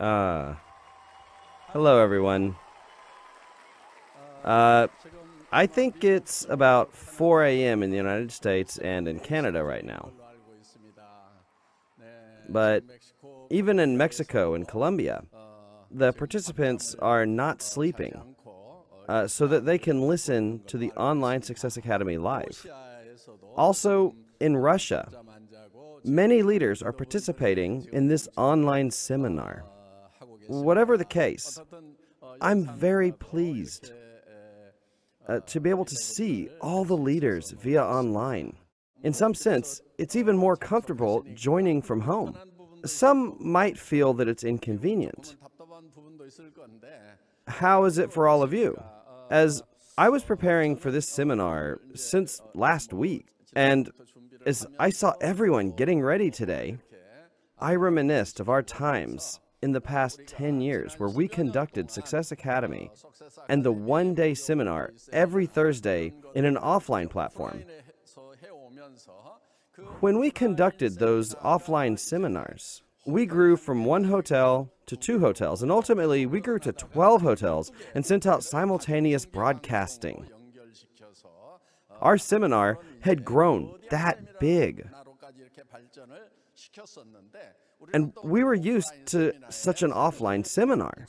Uh, hello, everyone. Uh, I think it's about 4 a.m. in the United States and in Canada right now. But even in Mexico and Colombia, the participants are not sleeping uh, so that they can listen to the Online Success Academy live. Also, in Russia, many leaders are participating in this online seminar. Whatever the case, I'm very pleased uh, to be able to see all the leaders via online. In some sense, it's even more comfortable joining from home. Some might feel that it's inconvenient. How is it for all of you? As I was preparing for this seminar since last week, and as I saw everyone getting ready today, I reminisced of our times in the past 10 years where we conducted Success Academy and the one day seminar every Thursday in an offline platform. When we conducted those offline seminars, we grew from one hotel to two hotels, and ultimately we grew to 12 hotels and sent out simultaneous broadcasting. Our seminar had grown that big. And we were used to such an offline seminar.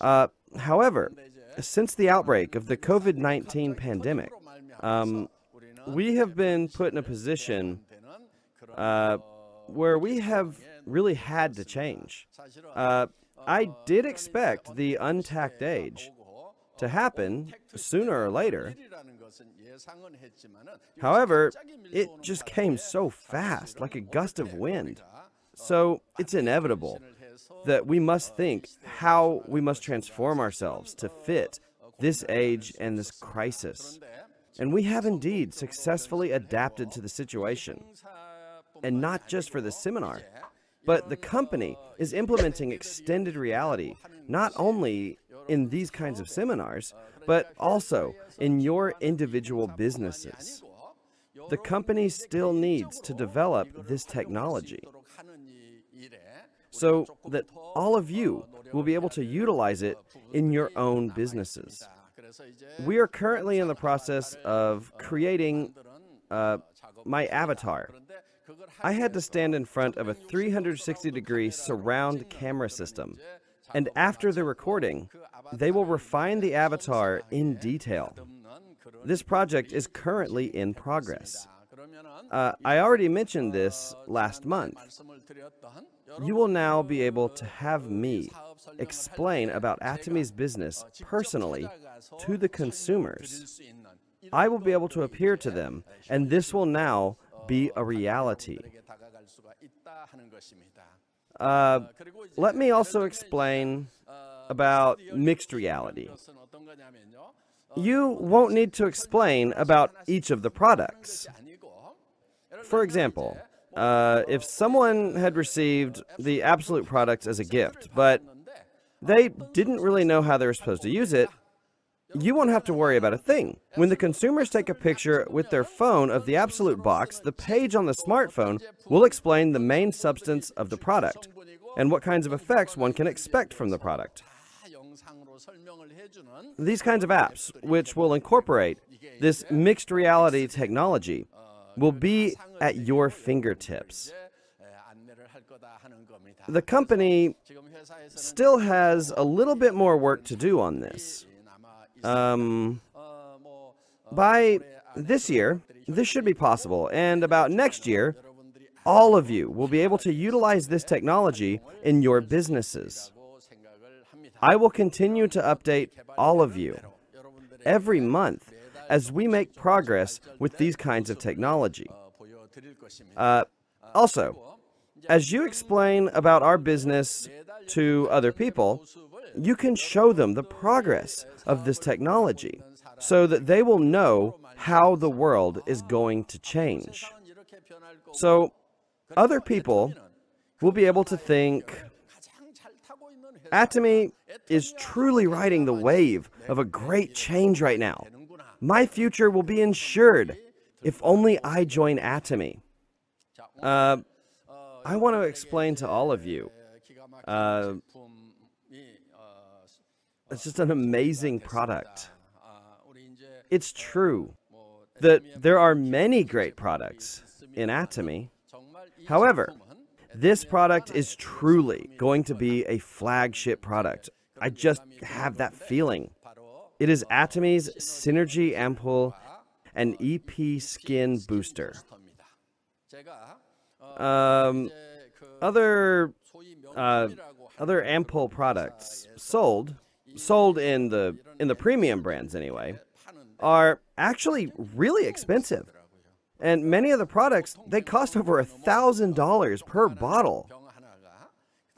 Uh, however, since the outbreak of the COVID 19 pandemic, um, we have been put in a position uh, where we have really had to change. Uh, I did expect the untact age to happen sooner or later. However, it just came so fast, like a gust of wind. So it's inevitable that we must think how we must transform ourselves to fit this age and this crisis. And we have indeed successfully adapted to the situation. And not just for the seminar, but the company is implementing extended reality, not only in these kinds of seminars, but also in your individual businesses. The company still needs to develop this technology so that all of you will be able to utilize it in your own businesses. We are currently in the process of creating uh, my avatar. I had to stand in front of a 360 degree surround camera system. And after the recording, they will refine the avatar in detail. This project is currently in progress. Uh, I already mentioned this last month. You will now be able to have me explain about Atomy's business personally to the consumers. I will be able to appear to them, and this will now be a reality. Uh, let me also explain about mixed reality. You won't need to explain about each of the products. For example, uh, if someone had received the Absolute products as a gift, but they didn't really know how they were supposed to use it, you won't have to worry about a thing. When the consumers take a picture with their phone of the Absolute box, the page on the smartphone will explain the main substance of the product and what kinds of effects one can expect from the product. These kinds of apps, which will incorporate this mixed reality technology, will be at your fingertips. The company still has a little bit more work to do on this. Um, by this year, this should be possible, and about next year, all of you will be able to utilize this technology in your businesses. I will continue to update all of you every month as we make progress with these kinds of technology. Uh, also, as you explain about our business to other people, you can show them the progress of this technology so that they will know how the world is going to change. So, other people will be able to think Atomy is truly riding the wave of a great change right now. My future will be insured if only I join Atomy. Uh, I want to explain to all of you Uh, it's just an amazing product. It's true that there are many great products in Atomy. However, this product is truly going to be a flagship product. I just have that feeling. It is Atomy's Synergy Ampoule and EP Skin Booster. Um, other uh, other ampoule products sold sold in the in the premium brands anyway are actually really expensive. And many of the products, they cost over a $1,000 per bottle.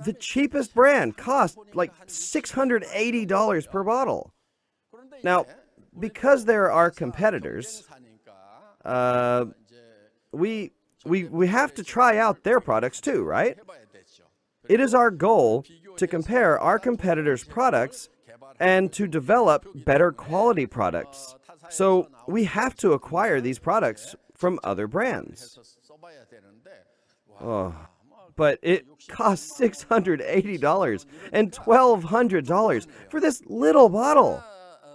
The cheapest brand cost like $680 per bottle. Now, because there are competitors, uh, we, we, we have to try out their products too, right? It is our goal to compare our competitors' products and to develop better quality products. So we have to acquire these products from other brands. Oh, but it costs $680 and $1,200 for this little bottle.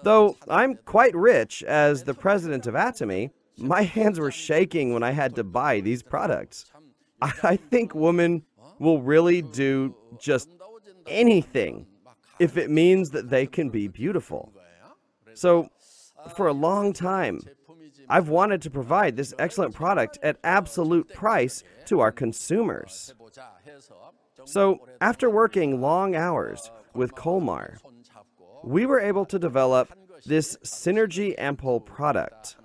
Though I'm quite rich as the president of Atomy, my hands were shaking when I had to buy these products. I think women will really do just anything if it means that they can be beautiful. So, for a long time, I've wanted to provide this excellent product at absolute price to our consumers. So, after working long hours with Kolmar, we were able to develop this Synergy Ampoule product.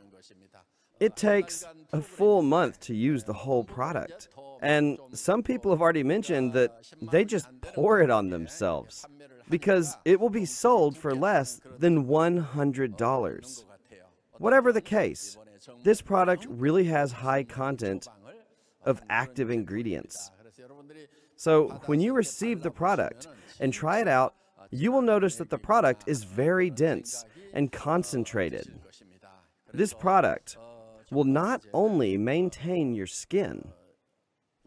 It takes a full month to use the whole product. And some people have already mentioned that they just pour it on themselves because it will be sold for less than $100. Whatever the case, this product really has high content of active ingredients. So when you receive the product and try it out, you will notice that the product is very dense and concentrated. This product will not only maintain your skin,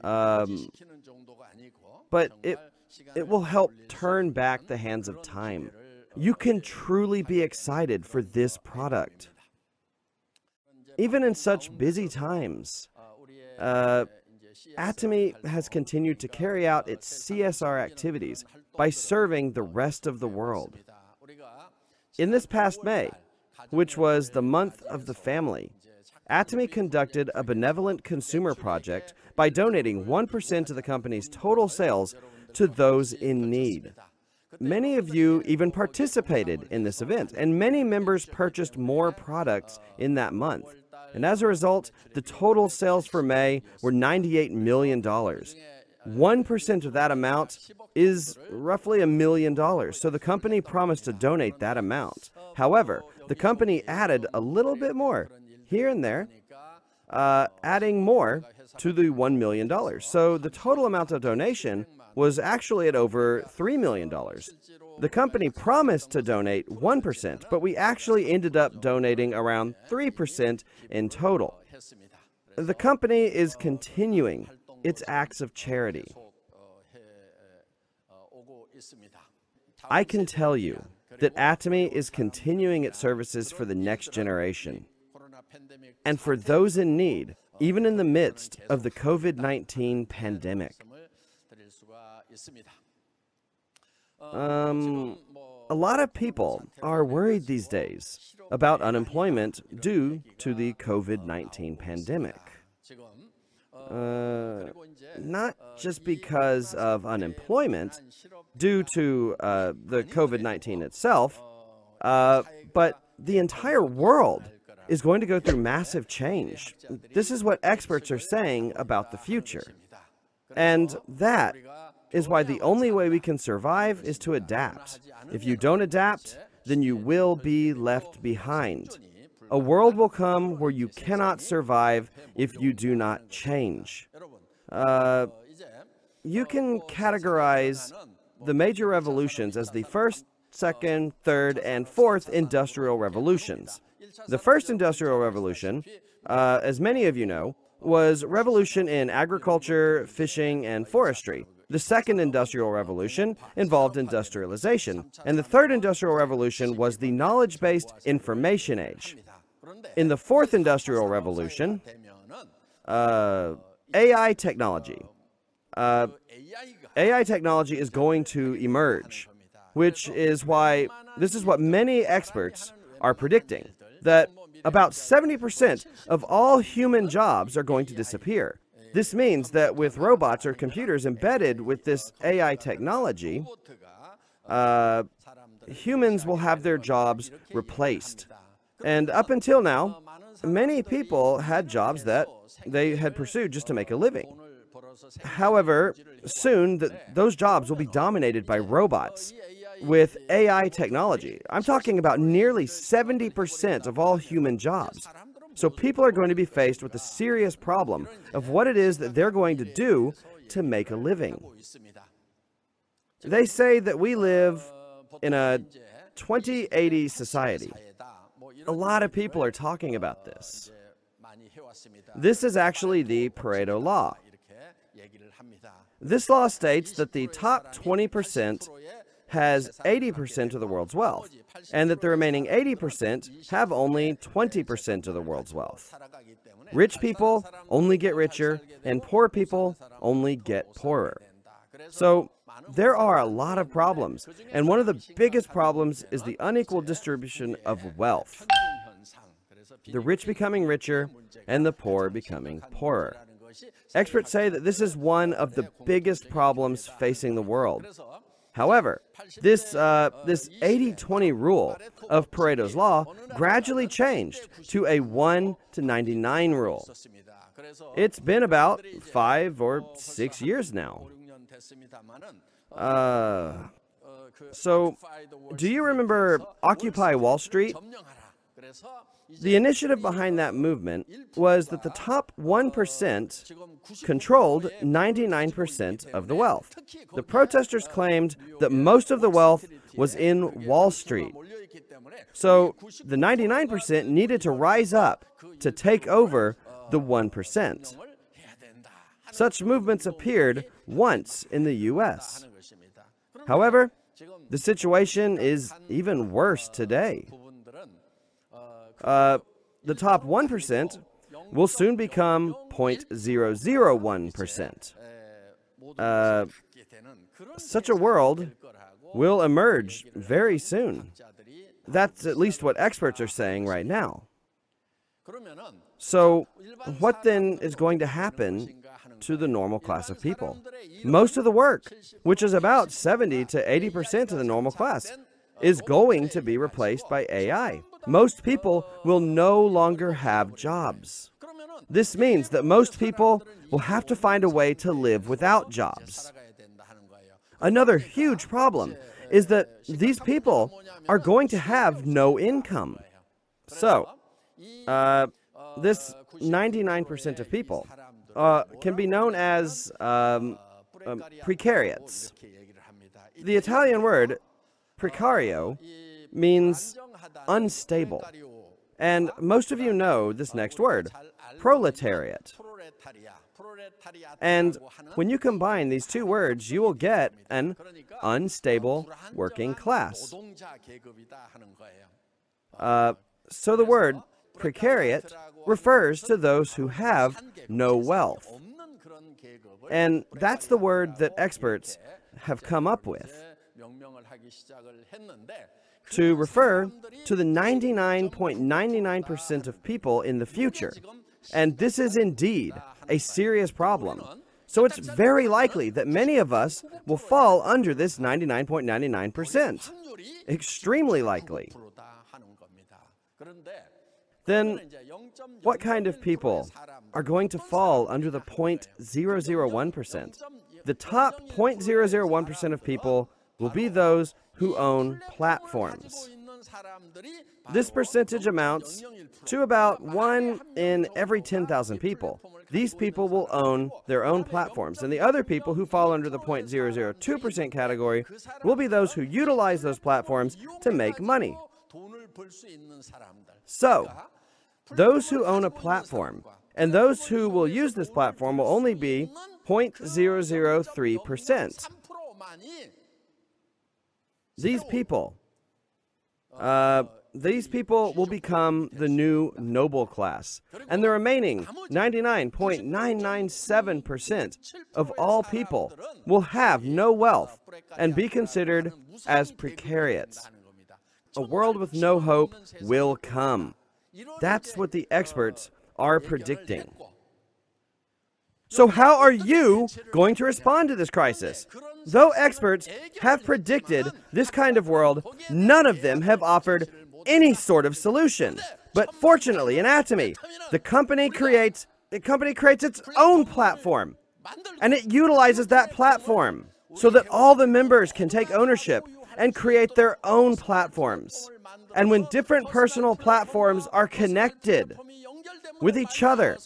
um, but it it will help turn back the hands of time. You can truly be excited for this product. Even in such busy times, uh, Atomy has continued to carry out its CSR activities by serving the rest of the world. In this past May, which was the month of the family, Atomy conducted a benevolent consumer project by donating 1% of the company's total sales to those in need. Many of you even participated in this event, and many members purchased more products in that month. And as a result, the total sales for May were $98 million. 1% of that amount is roughly a million dollars, so the company promised to donate that amount. However, the company added a little bit more here and there, uh, adding more to the $1 million. So the total amount of donation was actually at over $3 million. The company promised to donate 1%, but we actually ended up donating around 3% in total. The company is continuing its acts of charity. I can tell you that Atomy is continuing its services for the next generation and for those in need, even in the midst of the COVID 19 pandemic. Um, a lot of people are worried these days about unemployment due to the COVID 19 pandemic. Uh, not just because of unemployment due to uh, the COVID 19 itself, uh, but the entire world is going to go through massive change. This is what experts are saying about the future. And that is why the only way we can survive is to adapt. If you don't adapt, then you will be left behind. A world will come where you cannot survive if you do not change. Uh, you can categorize the major revolutions as the first, second, third, and fourth industrial revolutions. The first industrial revolution, uh, as many of you know, was revolution in agriculture, fishing, and forestry. The second industrial revolution involved industrialization, and the third industrial revolution was the knowledge based information age. In the fourth industrial revolution, uh, AI technology. Uh, AI technology is going to emerge, which is why this is what many experts are predicting that about 70% of all human jobs are going to disappear. This means that with robots or computers embedded with this AI technology, uh, humans will have their jobs replaced. And up until now, many people had jobs that they had pursued just to make a living. However, soon th those jobs will be dominated by robots with AI technology. I'm talking about nearly 70% of all human jobs. So people are going to be faced with the serious problem of what it is that they're going to do to make a living. They say that we live in a 2080 society. A lot of people are talking about this. This is actually the Pareto Law. This law states that the top 20% has 80% of the world's wealth, and that the remaining 80% have only 20% of the world's wealth. Rich people only get richer, and poor people only get poorer. So, there are a lot of problems, and one of the biggest problems is the unequal distribution of wealth. The rich becoming richer, and the poor becoming poorer. Experts say that this is one of the biggest problems facing the world. However, this uh, this 80-20 rule of Pareto's law gradually changed to a 1 to 99 rule. It's been about five or six years now. Uh, so, do you remember Occupy Wall Street? The initiative behind that movement was that the top 1% controlled 99% of the wealth. The protesters claimed that most of the wealth was in Wall Street. So the 99% needed to rise up to take over the 1%. Such movements appeared once in the U.S. However, the situation is even worse today. Uh, the top 1% will soon become 0.001%. Uh, such a world will emerge very soon. That's at least what experts are saying right now. So, what then is going to happen to the normal class of people? Most of the work, which is about 70 to 80% of the normal class, is going to be replaced by AI most people will no longer have jobs. This means that most people will have to find a way to live without jobs. Another huge problem is that these people are going to have no income. So, uh, this 99% of people uh, can be known as um, um, precariats. The Italian word precario means unstable. And most of you know this next word, proletariat. And when you combine these two words, you will get an unstable working class. Uh, so the word precariat refers to those who have no wealth. And that's the word that experts have come up with to refer to the 99.99% of people in the future. And this is indeed a serious problem. So it's very likely that many of us will fall under this 99.99%. Extremely likely. Then, what kind of people are going to fall under the 0.001%? The top 0.001% of people will be those who own platforms. This percentage amounts to about one in every 10,000 people. These people will own their own platforms, and the other people who fall under the 0.002% category will be those who utilize those platforms to make money. So, those who own a platform and those who will use this platform will only be 0.003%. These people, uh, these people will become the new noble class, and the remaining 99.997% of all people will have no wealth and be considered as precariats. A world with no hope will come. That's what the experts are predicting. So, how are you going to respond to this crisis? Though experts have predicted this kind of world, none of them have offered any sort of solution. But fortunately, in Atomy, the company creates the company creates its own platform, and it utilizes that platform so that all the members can take ownership and create their own platforms. And when different personal platforms are connected with each other,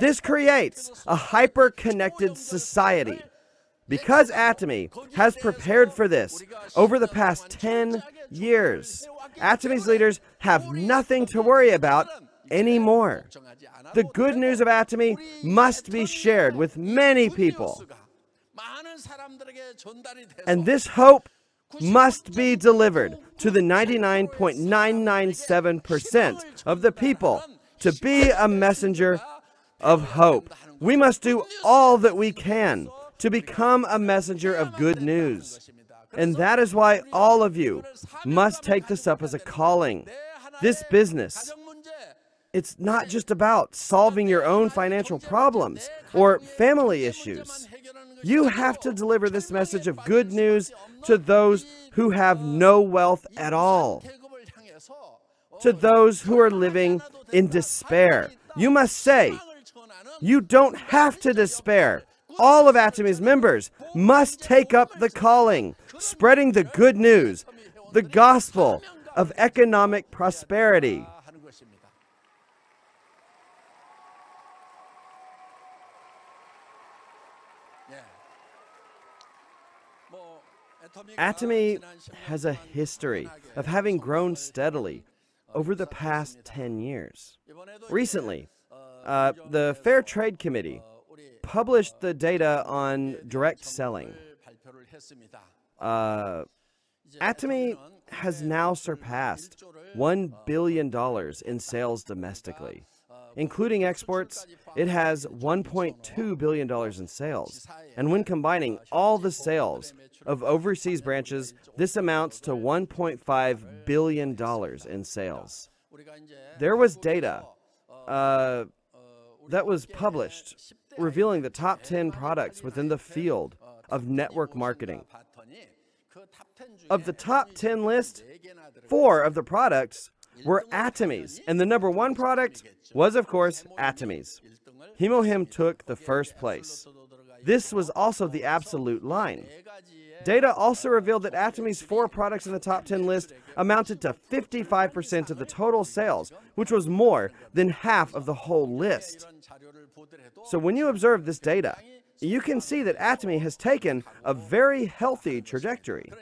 this creates a hyper connected society. Because Atomy has prepared for this over the past 10 years, Atomy's leaders have nothing to worry about anymore. The good news of Atomy must be shared with many people. And this hope must be delivered to the 99.997% of the people to be a messenger of hope. We must do all that we can to become a messenger of good news. And that is why all of you must take this up as a calling. This business, it's not just about solving your own financial problems or family issues. You have to deliver this message of good news to those who have no wealth at all, to those who are living in despair. You must say, you don't have to despair. All of Atomy's members must take up the calling, spreading the good news, the gospel of economic prosperity. Atomy has a history of having grown steadily over the past 10 years. Recently, uh, the Fair Trade Committee published the data on direct selling. Uh, Atomy has now surpassed $1 billion in sales domestically. Including exports, it has $1.2 billion in sales. And when combining all the sales of overseas branches, this amounts to $1.5 billion in sales. There was data uh, that was published revealing the top 10 products within the field of network marketing. Of the top 10 list, four of the products were Atomys, and the number one product was, of course, Atomys. HemoHIM took the first place. This was also the absolute line. Data also revealed that Atomy's four products in the top 10 list amounted to 55% of the total sales, which was more than half of the whole list. So when you observe this data, you can see that Atomy has taken a very healthy trajectory.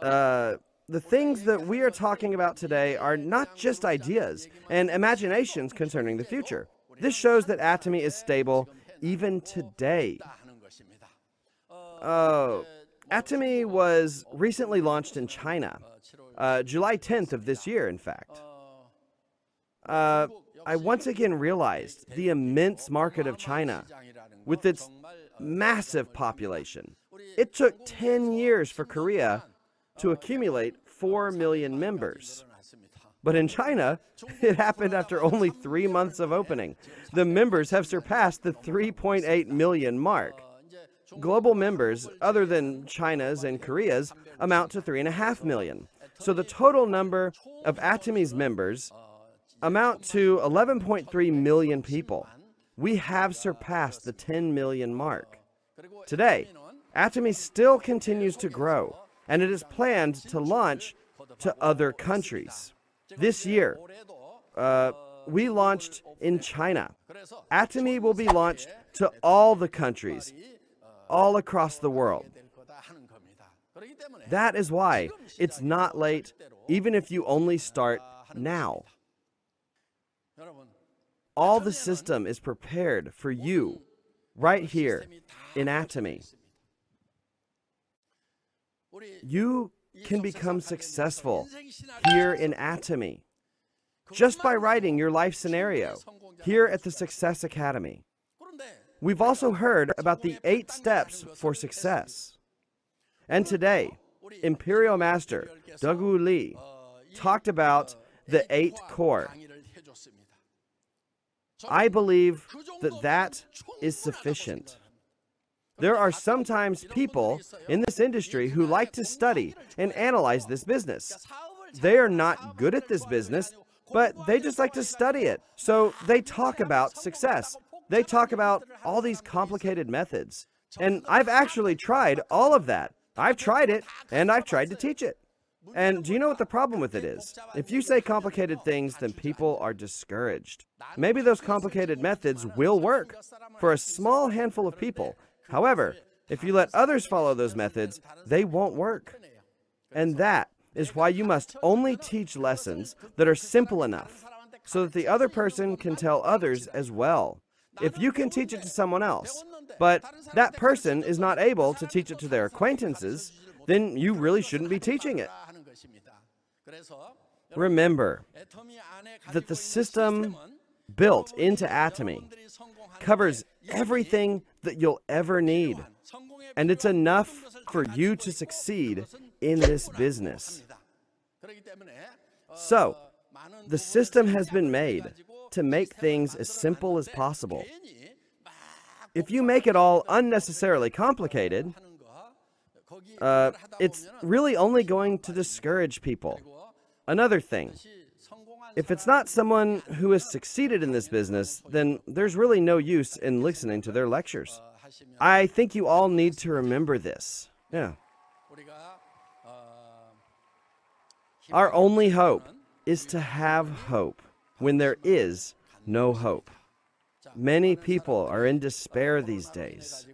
Uh, the things that we are talking about today are not just ideas and imaginations concerning the future. This shows that Atomy is stable even today. Uh, Atomy was recently launched in China, uh, July 10th of this year, in fact. Uh, I once again realized the immense market of China with its massive population. It took 10 years for Korea to accumulate 4 million members. But in China, it happened after only three months of opening. The members have surpassed the 3.8 million mark. Global members, other than China's and Korea's, amount to 3.5 million. So the total number of Atomy's members amount to 11.3 million people. We have surpassed the 10 million mark. Today, Atomy still continues to grow, and it is planned to launch to other countries. This year, uh, we launched in China. Atomy will be launched to all the countries, all across the world. That is why it's not late, even if you only start now. All the system is prepared for you right here in Atomy. You can become successful here in Atomy just by writing your life scenario here at the Success Academy. We've also heard about the eight steps for success. And today, Imperial Master Dogu Lee talked about the eight core. I believe that that is sufficient. There are sometimes people in this industry who like to study and analyze this business. They are not good at this business, but they just like to study it. So they talk about success. They talk about all these complicated methods. And I've actually tried all of that. I've tried it, and I've tried to teach it. And do you know what the problem with it is? If you say complicated things, then people are discouraged. Maybe those complicated methods will work for a small handful of people. However, if you let others follow those methods, they won't work. And that is why you must only teach lessons that are simple enough so that the other person can tell others as well. If you can teach it to someone else, but that person is not able to teach it to their acquaintances, then you really shouldn't be teaching it. Remember that the system built into Atomy covers everything that you'll ever need, and it's enough for you to succeed in this business. So, the system has been made to make things as simple as possible. If you make it all unnecessarily complicated, uh, it's really only going to discourage people. Another thing, if it's not someone who has succeeded in this business, then there's really no use in listening to their lectures. I think you all need to remember this. Yeah. Our only hope is to have hope when there is no hope. Many people are in despair these days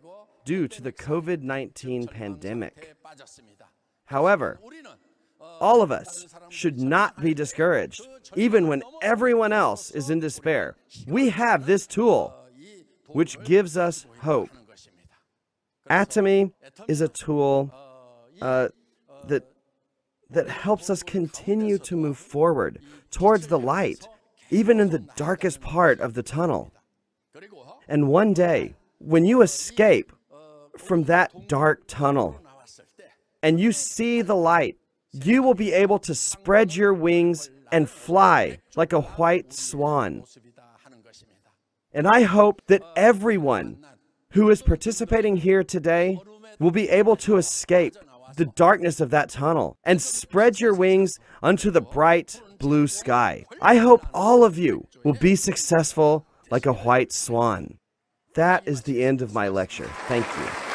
due to the COVID 19 pandemic. However, all of us should not be discouraged, even when everyone else is in despair. We have this tool, which gives us hope. Atomy is a tool uh, that that helps us continue to move forward towards the light, even in the darkest part of the tunnel. And one day, when you escape from that dark tunnel and you see the light, you will be able to spread your wings and fly like a white swan. And I hope that everyone who is participating here today will be able to escape the darkness of that tunnel and spread your wings unto the bright blue sky. I hope all of you will be successful like a white swan. That is the end of my lecture. Thank you.